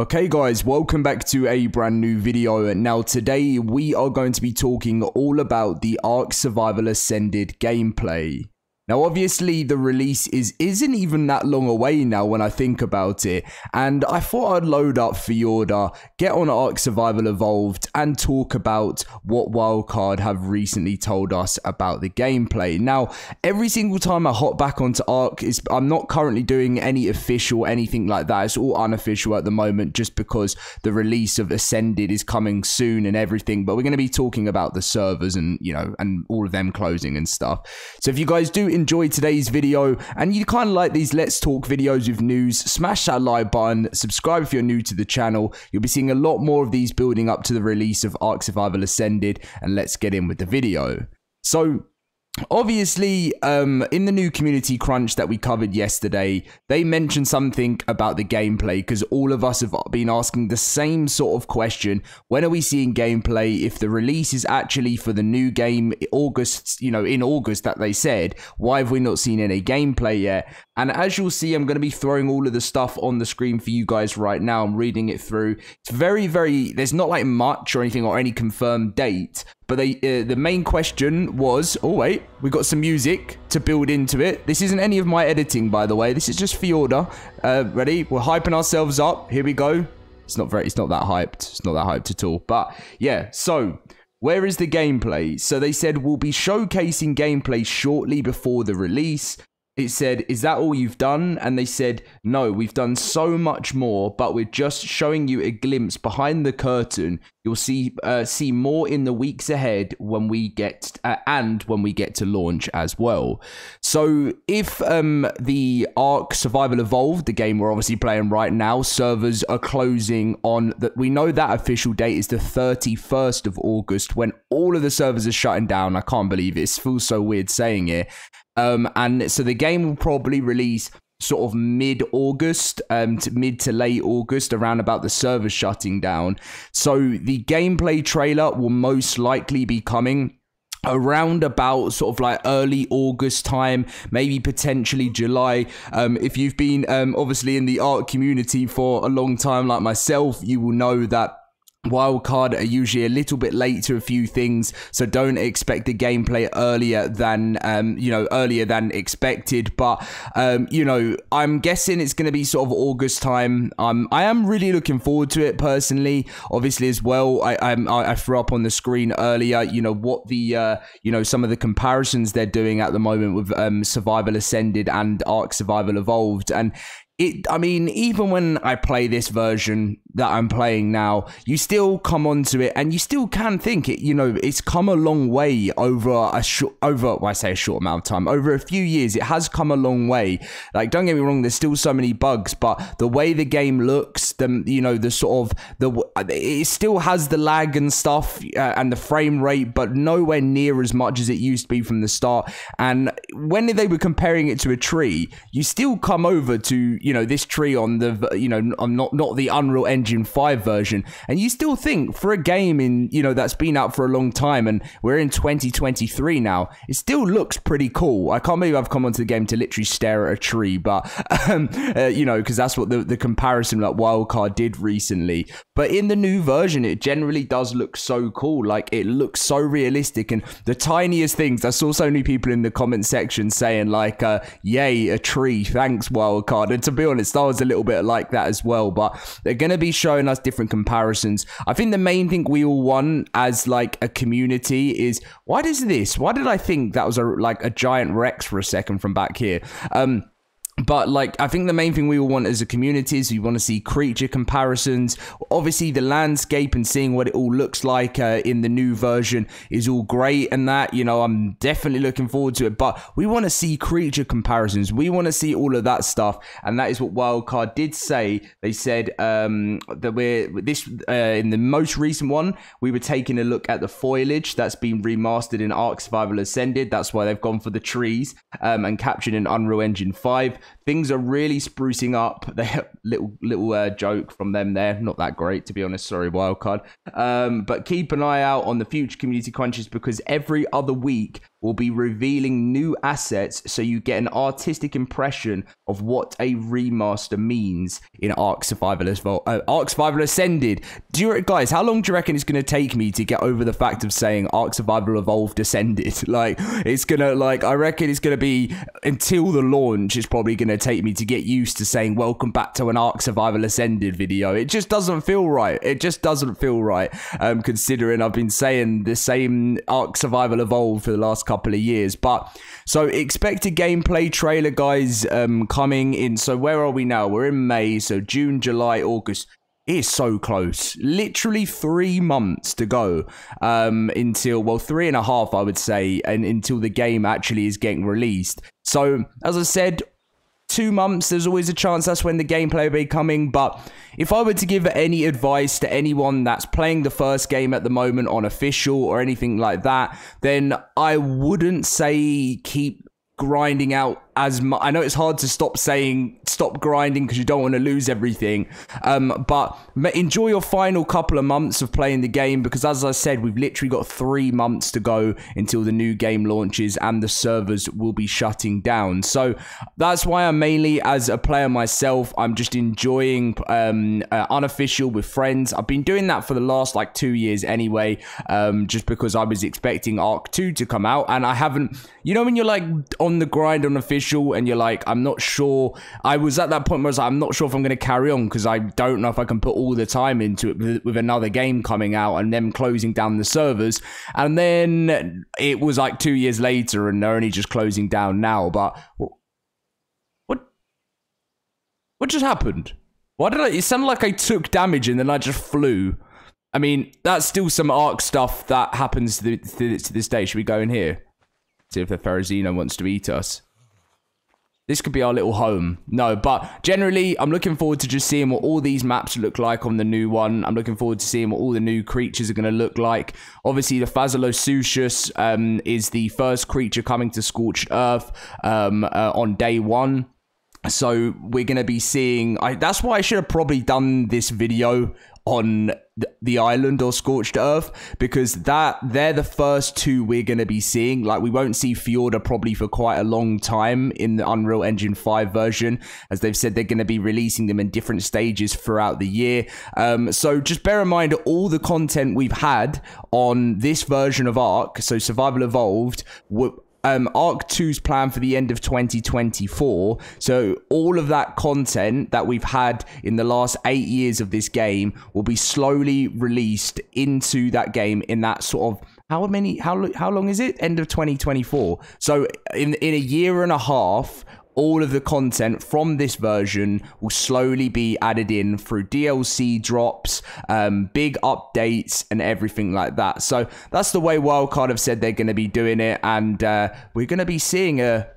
Okay guys, welcome back to a brand new video. Now today we are going to be talking all about the Ark Survival Ascended gameplay. Now, obviously, the release is isn't even that long away now when I think about it, and I thought I'd load up Fjordur, get on Ark Survival Evolved, and talk about what Wildcard have recently told us about the gameplay. Now, every single time I hop back onto Ark, is I'm not currently doing any official anything like that. It's all unofficial at the moment, just because the release of Ascended is coming soon and everything. But we're going to be talking about the servers and you know and all of them closing and stuff. So if you guys do enjoyed today's video and you kind of like these Let's Talk videos with news, smash that like button, subscribe if you're new to the channel. You'll be seeing a lot more of these building up to the release of Ark Survival Ascended, and let's get in with the video. So, Obviously, um, in the new community crunch that we covered yesterday, they mentioned something about the gameplay because all of us have been asking the same sort of question. When are we seeing gameplay? If the release is actually for the new game, August, you know, in August that they said, why have we not seen any gameplay yet? And as you'll see, I'm going to be throwing all of the stuff on the screen for you guys right now. I'm reading it through. It's very, very, there's not like much or anything or any confirmed date, but they, uh, the main question was, oh wait, we got some music to build into it. This isn't any of my editing, by the way. This is just Fjordur. Uh, ready? We're hyping ourselves up. Here we go. It's not very, it's not that hyped. It's not that hyped at all. But yeah, so where is the gameplay? So they said we'll be showcasing gameplay shortly before the release it said, Is that all you've done? And they said, No, we've done so much more, but we're just showing you a glimpse behind the curtain. You'll see uh, see more in the weeks ahead when we get uh, and when we get to launch as well. So if um, the Ark Survival Evolved, the game we're obviously playing right now, servers are closing on that. We know that official date is the 31st of August when all of the servers are shutting down. I can't believe it. It feels so weird saying it. Um, and so the game will probably release sort of mid August, um, to mid to late August, around about the server shutting down. So the gameplay trailer will most likely be coming around about sort of like early August time, maybe potentially July. Um, if you've been um, obviously in the Ark community for a long time, like myself, you will know that Wildcard are usually a little bit late to a few things, so don't expect the gameplay earlier than um, you know earlier than expected. But um, you know, I'm guessing it's going to be sort of August time. Um, I am really looking forward to it personally. Obviously, as well, I I, I threw up on the screen earlier. You know what the uh, you know some of the comparisons they're doing at the moment with um, Survival Ascended and Ark Survival Evolved, and it i mean even when i play this version that i'm playing now you still come onto it and you still can think it you know it's come a long way over a short over well, i say a short amount of time over a few years it has come a long way. Like don't get me wrong there's still so many bugs but the way the game looks the you know the sort of the it still has the lag and stuff uh, and the frame rate but nowhere near as much as it used to be from the start. And when they were comparing it to a tree you still come over to you know this tree on the you know on not not the Unreal Engine 5 version. And you still think for a game in you know that's been out for a long time and we're in 2023 now it still looks pretty cool. I can't believe I've come onto the game to literally stare at a tree but um, uh, you know because that's what the, the comparison like wildcard did recently. But in the new version it generally does look so cool. Like it looks so realistic and the tiniest things I saw so many people in the comment section saying like uh, yay a tree. Thanks wildcard and to be honest, I was a little bit like that as well. But they're going to be showing us different comparisons. I think the main thing we all want as like a community is why does this? Why did I think that was a like a giant Rex for a second from back here? Um, but like i think the main thing we all want as a community is we want to see creature comparisons. Obviously the landscape and seeing what it all looks like uh, in the new version is all great and that you know i'm definitely looking forward to it. But we want to see creature comparisons. We want to see all of that stuff. And that is what wildcard did say. They said um, that we're this uh, in the most recent one we were taking a look at the foliage that's been remastered in ark survival ascended. That's why they've gone for the trees um, and captured in unreal engine 5 things are really sprucing up. They little little uh, joke from them there, not that great to be honest. Sorry, wildcard. Um, but keep an eye out on the future community crunches because every other week we'll be revealing new assets so you get an artistic impression of what a remaster means in Ark Survival, uh, Ark Survival Ascended. Do you guys, how long do you reckon it's going to take me to get over the fact of saying Ark Survival Evolved Ascended? Like, it's to, like, I reckon it's going to be until the launch, it's probably going to take me to get used to saying welcome back to an Ark Survival Ascended video. It just doesn't feel right. It just doesn't feel right, um, considering I've been saying the same Ark Survival Evolved for the last couple of years. But so expect a gameplay trailer, guys, um, coming in. So where are we now? We're in May. So June, July, August. It is so close. Literally three months to go um, until, well, three and a half, I would say, and until the game actually is getting released. So, as I said, two months, there's always a chance that's when the gameplay will be coming. But if I were to give any advice to anyone that's playing the first game at the moment on official or anything like that, then I wouldn't say keep grinding out as. I know it's hard to stop saying stop grinding because you don't want to lose everything. Um, but enjoy your final couple of months of playing the game because, as I said, we've literally got three months to go until the new game launches and the servers will be shutting down. So that's why I'm mainly, as a player myself, I'm just enjoying um, uh, unofficial with friends. I've been doing that for the last like two years anyway, um, just because I was expecting Ark 2 to come out and I haven't, you know, when you're like on the grind on official and you're like, I'm not sure. I was at that point where I was like, I'm not sure if I'm going to carry on because I don't know if I can put all the time into it with, another game coming out and them closing down the servers. And then it was like two years later and they're only just closing down now. But what? What just happened? Why did I? It sounded like I took damage and then I just flew. I mean, that's still some Ark stuff that happens to, to this day. Should we go in here? See if the Pharazino wants to eat us. This could be our little home. No, but generally, I'm looking forward to just seeing what all these maps look like on the new one. I'm looking forward to seeing what all the new creatures are going to look like. Obviously, the Phaseolus um, is the first creature coming to Scorched Earth um, uh, on day one. So we're going to be seeing... I, that's why I should have probably done this video on the island or scorched earth because that they're the first two we're going to be seeing. Like we won't see fjordur probably for quite a long time in the unreal engine 5 version as they've said they're going to be releasing them in different stages throughout the year. Um, so just bear in mind all the content we've had on this version of ark so survival evolved um, Ark 2's plan for the end of 2024. So all of that content that we've had in the last eight years of this game will be slowly released into that game in that sort of how many how how long is it? End of 2024. So in in a year and a half, all of the content from this version will slowly be added in through DLC drops, um, big updates, and everything like that. So that's the way Wildcard have said they're going to be doing it, and uh, we're going to be seeing a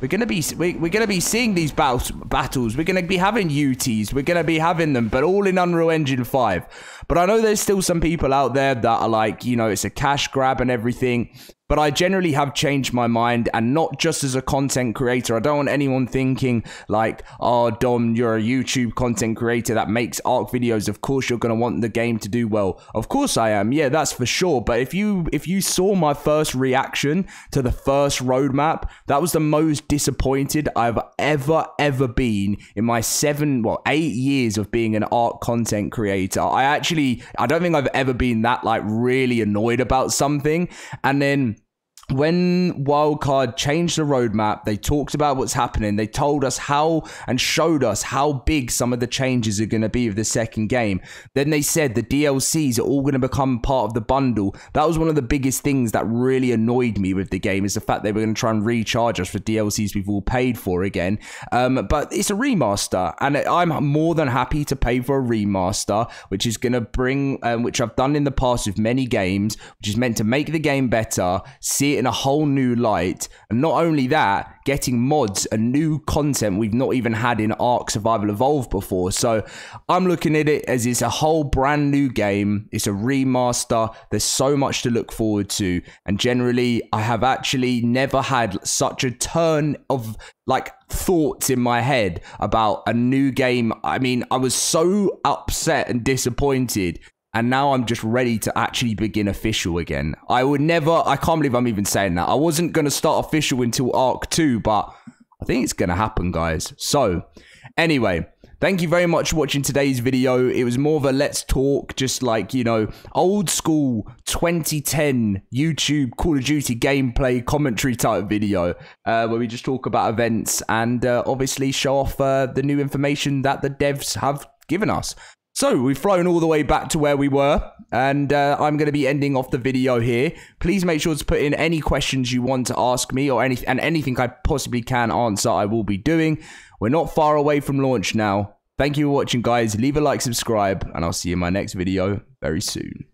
we're gonna be we, we're gonna be seeing these battles. battles. We're gonna be having UTs. We're gonna be having them, but all in Unreal Engine Five. But I know there's still some people out there that are like, you know, it's a cash grab and everything but I generally have changed my mind and not just as a content creator. I don't want anyone thinking like, oh, Dom, you're a YouTube content creator that makes Ark videos. Of course, you're going to want the game to do well. Of course I am. Yeah, that's for sure. But if you if you saw my first reaction to the first roadmap, that was the most disappointed I've ever, ever been in my seven, well, eight years of being an Ark content creator. I actually, I don't think I've ever been that like really annoyed about something. And then when Wildcard changed the roadmap, they talked about what's happening. They told us how and showed us how big some of the changes are going to be of the second game. Then they said the DLCs are all going to become part of the bundle. That was one of the biggest things that really annoyed me with the game is the fact they were going to try and recharge us for DLCs we've all paid for again. Um, but it's a remaster, and I'm more than happy to pay for a remaster, which is going to bring, um, which I've done in the past with many games, which is meant to make the game better. See it in a whole new light. And not only that, getting mods and new content we've not even had in Ark Survival Evolved before. So I'm looking at it as it's a whole brand new game. It's a remaster. There's so much to look forward to. And generally, I have actually never had such a turn of like thoughts in my head about a new game. I mean, I was so upset and disappointed and now I'm just ready to actually begin official again. I would never, I can't believe I'm even saying that. I wasn't going to start official until Ark 2, but I think it's going to happen, guys. So, anyway, thank you very much for watching today's video. It was more of a let's talk, just like, you know, old school 2010 YouTube Call of Duty gameplay commentary type video, uh, where we just talk about events and uh, obviously show off uh, the new information that the devs have given us. So we've flown all the way back to where we were, and uh, I'm going to be ending off the video here. Please make sure to put in any questions you want to ask me, or any and anything I possibly can answer. I will be doing. We're not far away from launch now. Thank you for watching, guys. Leave a like, subscribe, and I'll see you in my next video very soon.